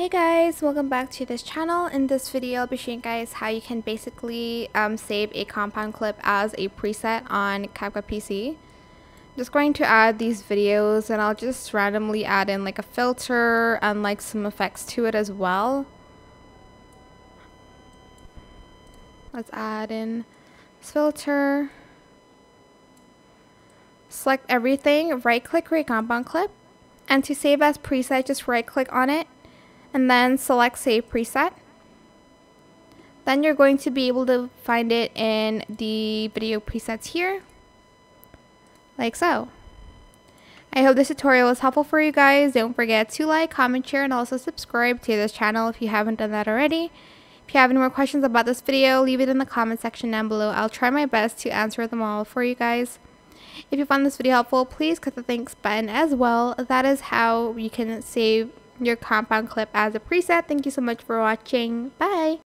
Hey guys, welcome back to this channel. In this video, I'll be showing you guys how you can basically um, save a compound clip as a preset on CapCut PC. just going to add these videos and I'll just randomly add in like a filter and like some effects to it as well. Let's add in this filter. Select everything, right click create compound clip. And to save as preset, just right click on it and then select save preset. Then you're going to be able to find it in the video presets here, like so. I hope this tutorial was helpful for you guys. Don't forget to like, comment, share, and also subscribe to this channel if you haven't done that already. If you have any more questions about this video, leave it in the comment section down below. I'll try my best to answer them all for you guys. If you found this video helpful, please click the thanks button as well. That is how you can save your compound clip as a preset. Thank you so much for watching. Bye!